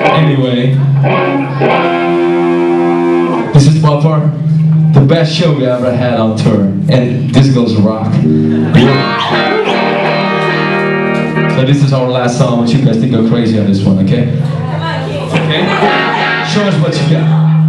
Anyway, this is Buffer, the best show we ever had on tour, and this goes rock. So this is our last song. I you guys think? go crazy on this one, okay? Okay. Show us what you got.